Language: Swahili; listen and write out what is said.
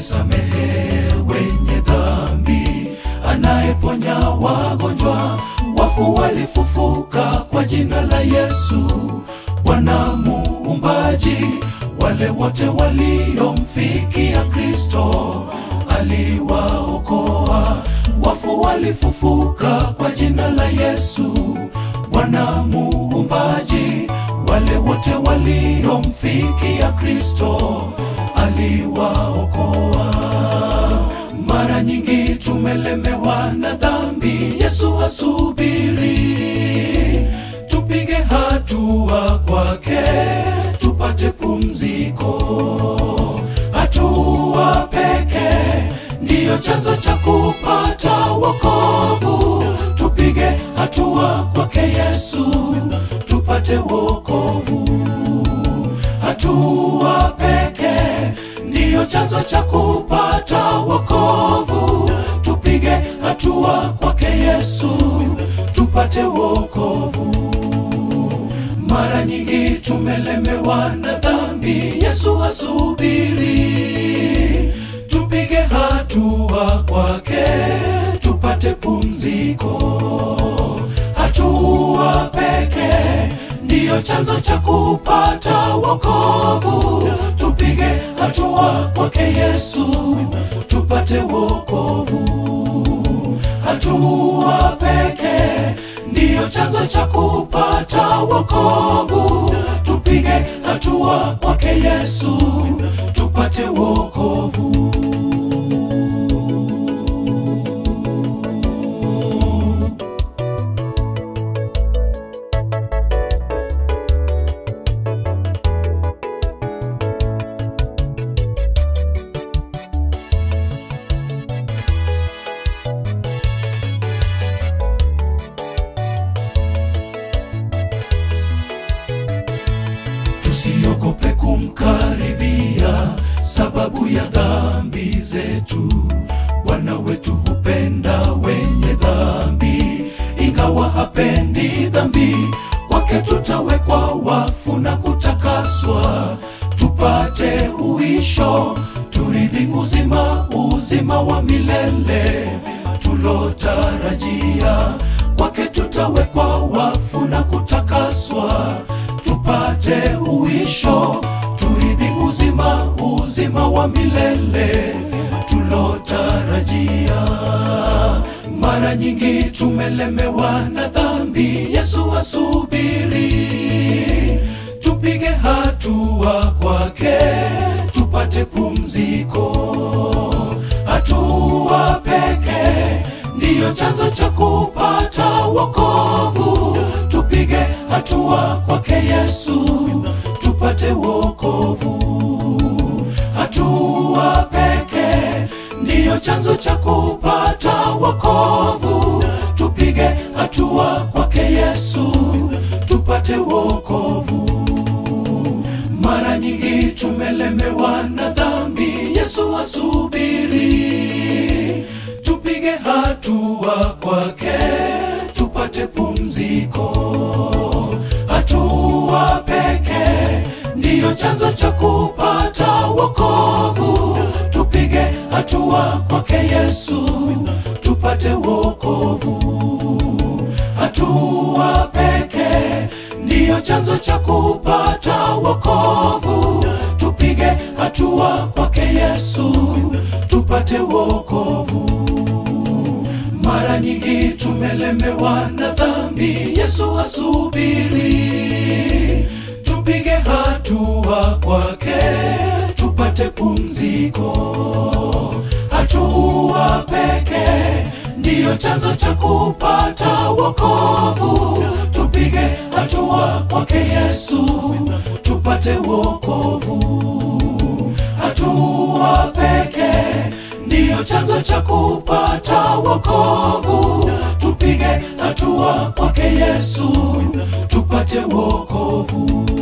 alisamehe wenye dhambi, anayeponya wagonjwa, wafu walifufuka kwa jina la Yesu. Bwana Muumbaji, wale wote waliomfikia Kristo aliwaokoa, wafu walifufuka kwa jina la Yesu. Bwana Muumbaji, wale wote waliomfikia Kristo aliwaokoa. Mara nyingi tumelemewa na dhambi, Yesu asubiri, tupige hatua kwake tupate pumziko. Hatua pekee ndiyo chanzo cha chanzo cha kupata wokovu. Tupige hatua kwake Yesu tupate wokovu. Mara nyingi tumelemewa na dhambi, Yesu asubiri, tupige hatua kwake tupate pumziko. Hatua pekee ndiyo chanzo cha kupata wokovu. Hatua kwake Yesu tupate wokovu. Hatua pekee ndiyo chanzo cha kupata wokovu. Tupige hatua kwake Yesu tupate wokovu. Tusiogope kumkaribia sababu ya dhambi zetu. Bwana wetu hupenda wenye dhambi, ingawa hapendi dhambi. Kwake tutawekwa wafu na kutakaswa, tupate uisho, turithi uzima, uzima wa milele tulotarajia. Kwake tutawekwa wafu na kutakaswa tupate uisho, turithi uzima, uzima wa milele tulotarajia. Mara nyingi tumelemewa na dhambi, Yesu asubiri tupige hatua kwake tupate pumziko. Hatua pekee ndiyo chanzo cha kupata wokovu. Yesu tupate wokovu. Hatua pekee ndiyo chanzo cha kupata wokovu. Tupige hatua kwake Yesu tupate wokovu. Mara nyingi tumelemewa na dhambi, Yesu asubiri tupige hatua kwake tupate pumziko. Ndiyo chanzo cha kupata wokovu. Tupige hatua kwake Yesu tupate wokovu. Hatua pekee ndiyo chanzo cha kupata wokovu. Tupige hatua kwake Yesu tupate wokovu. Mara nyingi tumelemewa na dhambi, Yesu asubiri hatua kwake tupate pumziko. Hatua pekee ndiyo chanzo cha kupata wokovu. Tupige hatua kwake Yesu tupate wokovu. Hatua pekee ndiyo chanzo cha kupata wokovu. Tupige hatua kwake Yesu tupate wokovu.